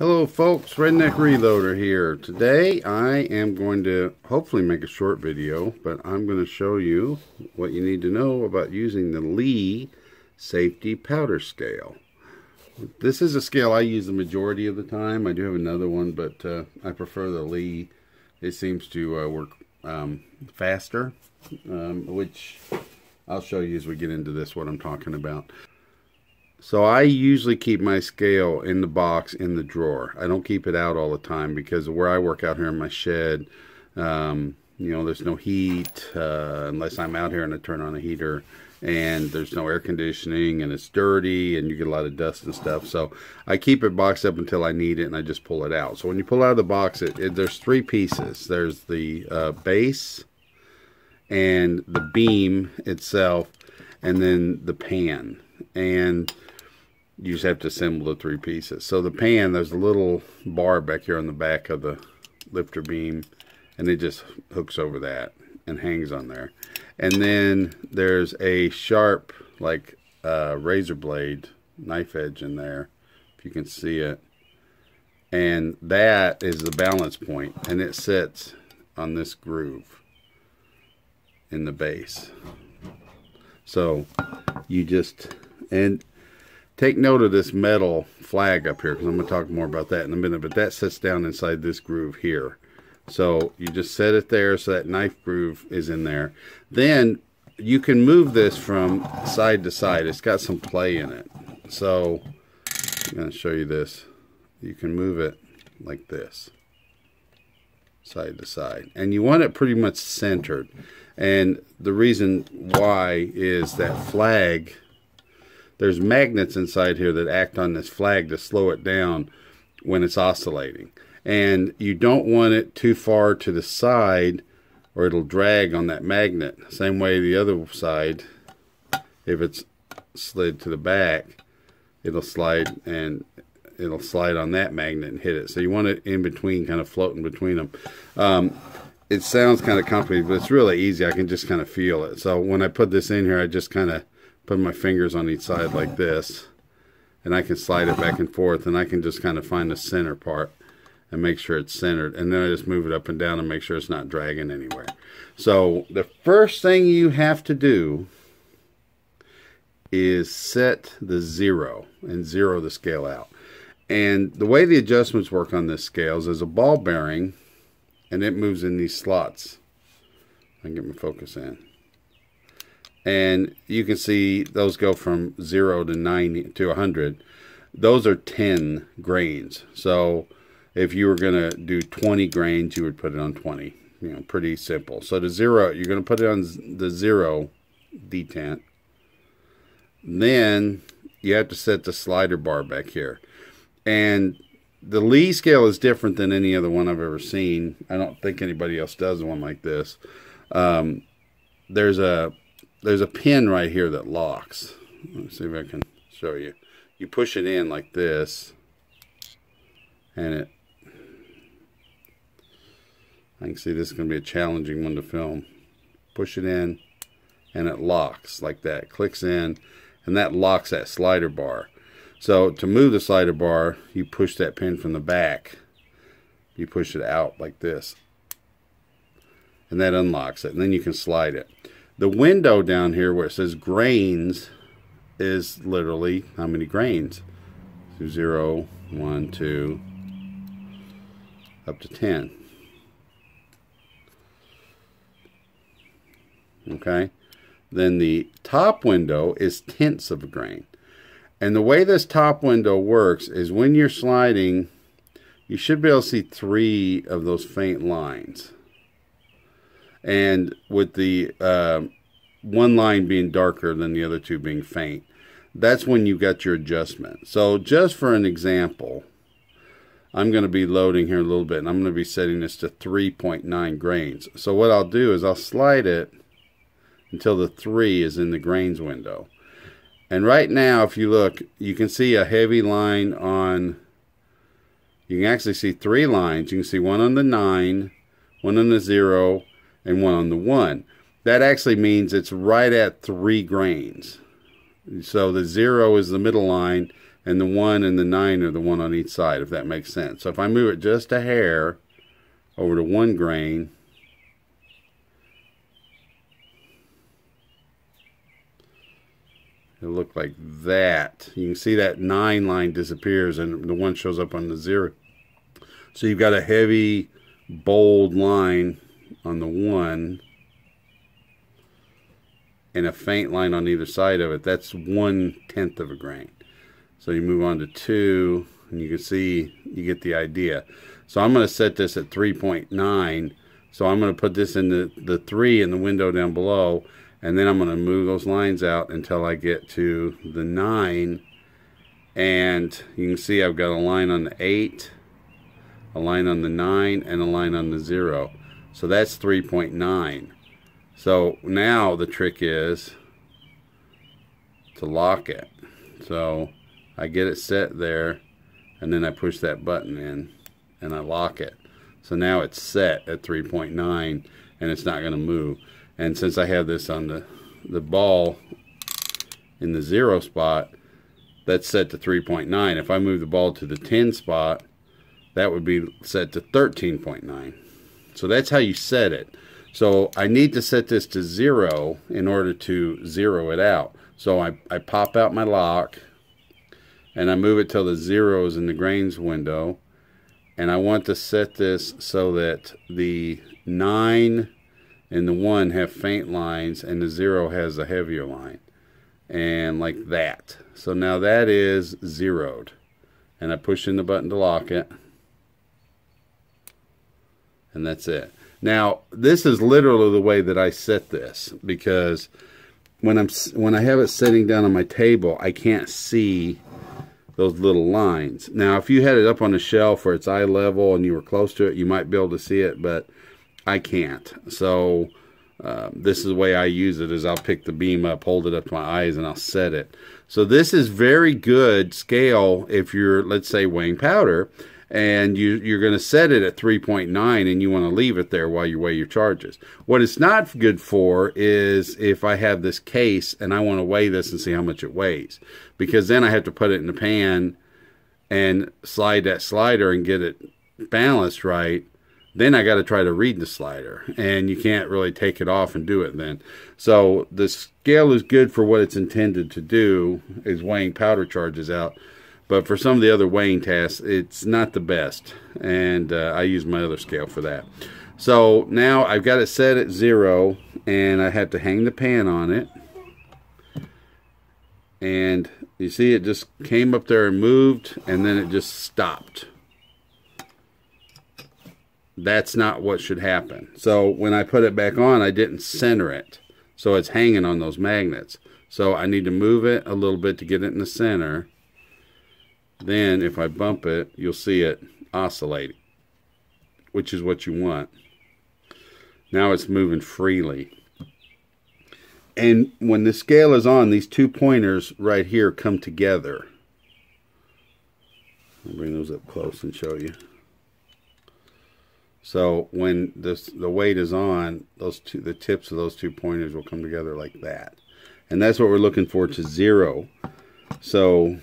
Hello folks, Redneck Reloader here. Today I am going to hopefully make a short video, but I'm going to show you what you need to know about using the Lee Safety Powder Scale. This is a scale I use the majority of the time. I do have another one, but uh, I prefer the Lee. It seems to uh, work um, faster, um, which I'll show you as we get into this what I'm talking about. So I usually keep my scale in the box in the drawer. I don't keep it out all the time because where I work out here in my shed, um, you know, there's no heat uh, unless I'm out here and I turn on a heater and there's no air conditioning and it's dirty and you get a lot of dust and stuff. So I keep it boxed up until I need it and I just pull it out. So when you pull out of the box, it, it there's three pieces. There's the uh, base and the beam itself and then the pan. And you just have to assemble the three pieces. So the pan, there's a little bar back here on the back of the lifter beam, and it just hooks over that and hangs on there. And then there's a sharp, like uh, razor blade knife edge in there, if you can see it. And that is the balance point, and it sits on this groove in the base. So you just, and Take note of this metal flag up here because I'm going to talk more about that in a minute. But that sits down inside this groove here. So you just set it there so that knife groove is in there. Then you can move this from side to side. It's got some play in it. So I'm going to show you this. You can move it like this. Side to side. And you want it pretty much centered. And the reason why is that flag there's magnets inside here that act on this flag to slow it down when it's oscillating. And you don't want it too far to the side or it'll drag on that magnet. Same way the other side, if it's slid to the back, it'll slide and it'll slide on that magnet and hit it. So you want it in between, kind of floating between them. Um, it sounds kind of complicated, but it's really easy. I can just kind of feel it. So when I put this in here, I just kind of put my fingers on each side like this and I can slide it back and forth and I can just kind of find the center part and make sure it's centered and then I just move it up and down and make sure it's not dragging anywhere. So the first thing you have to do is set the zero and zero the scale out. And the way the adjustments work on this scale is there's a ball bearing and it moves in these slots. I can get my focus in and you can see those go from 0 to 90 to 100 those are 10 grains. So if you were going to do 20 grains you would put it on 20 you know pretty simple. So the zero you're going to put it on the zero detent. Then you have to set the slider bar back here. And the Lee scale is different than any other one I've ever seen. I don't think anybody else does one like this. Um, there's a there's a pin right here that locks. Let's see if I can show you. You push it in like this, and it. I can see this is going to be a challenging one to film. Push it in, and it locks like that. Clicks in, and that locks that slider bar. So to move the slider bar, you push that pin from the back. You push it out like this. And that unlocks it. And then you can slide it. The window down here where it says grains is literally how many grains? So 0, 1, 2, up to 10. Okay? Then the top window is tenths of a grain. And the way this top window works is when you're sliding, you should be able to see three of those faint lines and with the uh, one line being darker than the other two being faint, that's when you got your adjustment. So just for an example, I'm going to be loading here a little bit, and I'm going to be setting this to 3.9 grains. So what I'll do is I'll slide it until the 3 is in the grains window. And right now, if you look, you can see a heavy line on, you can actually see three lines. You can see one on the 9, one on the 0, and one on the 1. That actually means it's right at 3 grains. So the 0 is the middle line, and the 1 and the 9 are the one on each side, if that makes sense. So if I move it just a hair over to one grain, it'll look like that. You can see that 9 line disappears and the 1 shows up on the 0. So you've got a heavy, bold line on the 1 and a faint line on either side of it. That's one tenth of a grain. So you move on to two, and you can see, you get the idea. So I'm going to set this at 3.9. So I'm going to put this in the, the 3 in the window down below, and then I'm going to move those lines out until I get to the 9. And you can see I've got a line on the 8, a line on the 9, and a line on the 0. So that's 3.9. So now the trick is to lock it. So I get it set there and then I push that button in and I lock it. So now it's set at 3.9 and it's not going to move. And since I have this on the, the ball in the zero spot, that's set to 3.9. If I move the ball to the 10 spot, that would be set to 13.9. So that's how you set it. So I need to set this to zero in order to zero it out. So I, I pop out my lock and I move it till the zero is in the grains window. And I want to set this so that the nine and the one have faint lines and the zero has a heavier line. And like that. So now that is zeroed. And I push in the button to lock it. And that's it. Now, this is literally the way that I set this because when I'm when I have it sitting down on my table, I can't see those little lines. Now, if you had it up on a shelf where it's eye level and you were close to it, you might be able to see it, but I can't. So um, this is the way I use it is I'll pick the beam up, hold it up to my eyes, and I'll set it. So this is very good scale if you're, let's say, weighing powder and you, you're going to set it at 3.9 and you want to leave it there while you weigh your charges. What it's not good for is if I have this case and I want to weigh this and see how much it weighs because then I have to put it in the pan and slide that slider and get it balanced right. Then I got to try to read the slider and you can't really take it off and do it then. So the scale is good for what it's intended to do is weighing powder charges out. But for some of the other weighing tasks, it's not the best. And uh, I use my other scale for that. So now I've got it set at zero and I have to hang the pan on it. And you see it just came up there and moved and then it just stopped. That's not what should happen. So when I put it back on, I didn't center it. So it's hanging on those magnets. So I need to move it a little bit to get it in the center. Then if I bump it, you'll see it oscillating, which is what you want. Now it's moving freely. And when the scale is on, these two pointers right here come together. I'll bring those up close and show you. So when this the weight is on, those two the tips of those two pointers will come together like that. And that's what we're looking for to zero. So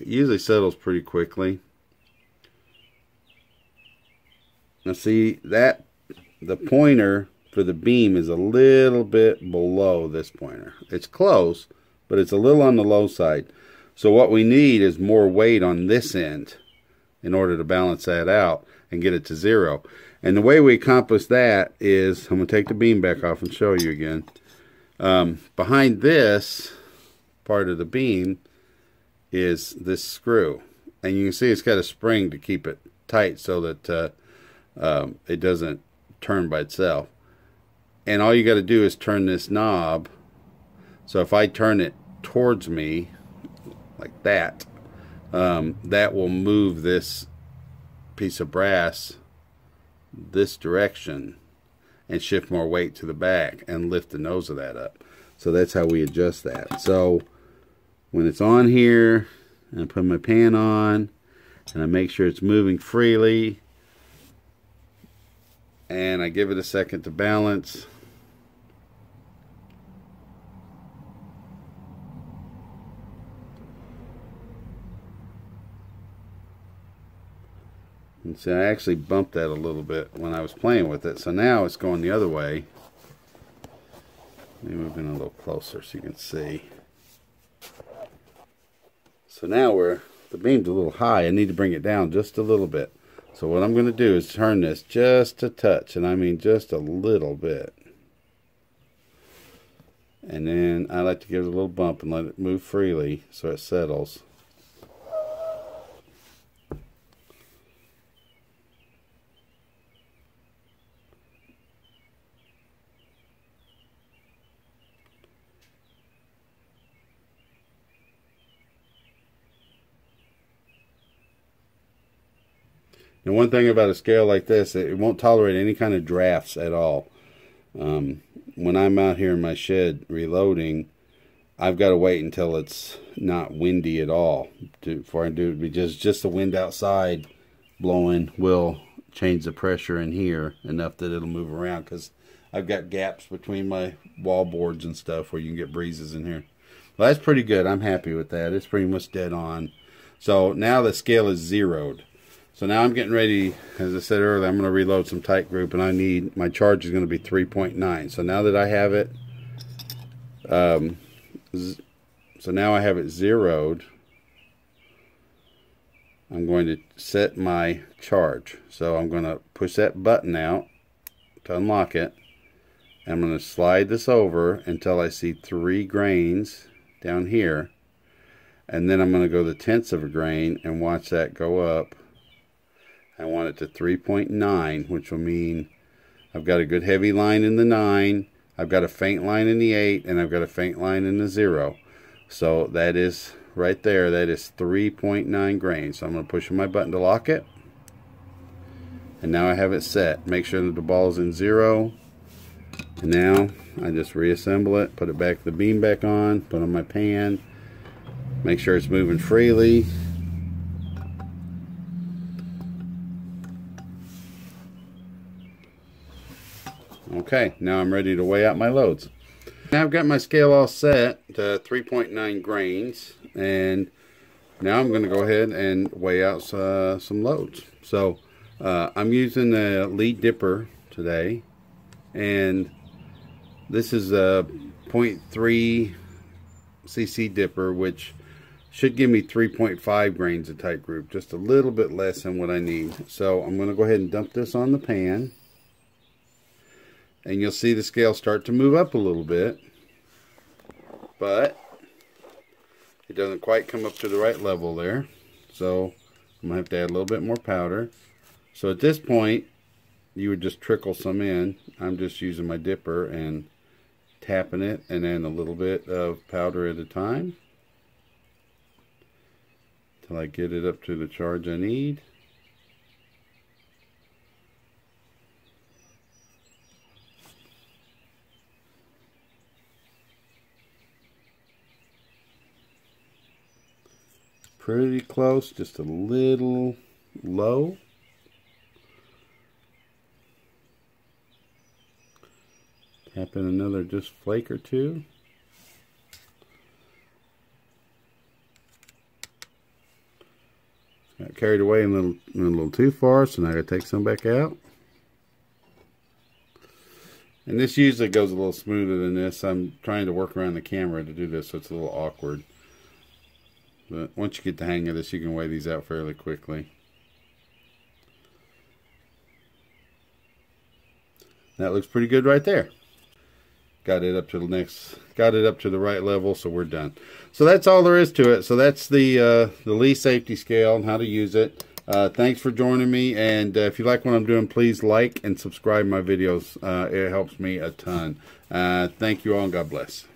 It usually settles pretty quickly. Now see that the pointer for the beam is a little bit below this pointer. It's close, but it's a little on the low side. So what we need is more weight on this end in order to balance that out and get it to zero. And the way we accomplish that is, I'm going to take the beam back off and show you again. Um, behind this part of the beam is this screw. And you can see it's got a spring to keep it tight so that uh, um, it doesn't turn by itself. And all you got to do is turn this knob. So if I turn it towards me like that, um, that will move this piece of brass this direction and shift more weight to the back and lift the nose of that up. So that's how we adjust that. So when it's on here and I put my pan on and I make sure it's moving freely and I give it a second to balance. And see, I actually bumped that a little bit when I was playing with it. So now it's going the other way. Let me move in a little closer so you can see. So now we're, the beam's a little high. I need to bring it down just a little bit. So what I'm going to do is turn this just a touch, and I mean just a little bit. And then I like to give it a little bump and let it move freely so it settles. And one thing about a scale like this, it won't tolerate any kind of drafts at all. Um, when I'm out here in my shed reloading, I've got to wait until it's not windy at all to, before I do it. Because just the wind outside blowing will change the pressure in here enough that it'll move around. Because I've got gaps between my wall boards and stuff where you can get breezes in here. Well, that's pretty good. I'm happy with that. It's pretty much dead on. So now the scale is zeroed. So now I'm getting ready, as I said earlier, I'm going to reload some Titegroup and I need, my charge is going to be 3.9. So now that I have it, um, so now I have it zeroed, I'm going to set my charge. So I'm going to push that button out to unlock it. I'm going to slide this over until I see three grains down here. And then I'm going to go the tenths of a grain and watch that go up I want it to 3.9, which will mean I've got a good heavy line in the 9, I've got a faint line in the 8, and I've got a faint line in the 0. So that is right there, that is 3.9 grains. So I'm going to push my button to lock it. And now I have it set. Make sure that the ball is in 0. And now I just reassemble it, put it back, the beam back on, put on my pan, make sure it's moving freely. Okay, now I'm ready to weigh out my loads. Now I've got my scale all set to 3.9 grains and now I'm going to go ahead and weigh out uh, some loads. So uh, I'm using the Lee dipper today and this is a 0.3 cc dipper which should give me 3.5 grains of Titegroup just a little bit less than what I need so I'm going to go ahead and dump this on the pan and you'll see the scale start to move up a little bit. But it doesn't quite come up to the right level there. So I'm gonna have to add a little bit more powder. So at this point you would just trickle some in. I'm just using my dipper and tapping it and then a little bit of powder at a time till I get it up to the charge I need pretty close, just a little low. Tap in another just flake or two. Got carried away a little, a little too far, so now I gotta take some back out. And this usually goes a little smoother than this. I'm trying to work around the camera to do this, so it's a little awkward. But once you get the hang of this, you can weigh these out fairly quickly. That looks pretty good right there. Got it up to the next, got it up to the right level, so we're done. So that's all there is to it. So that's the uh, the Lee safety scale and how to use it. Uh, thanks for joining me, and uh, if you like what I'm doing, please like and subscribe my videos. Uh, it helps me a ton. Uh, thank you all, and God bless.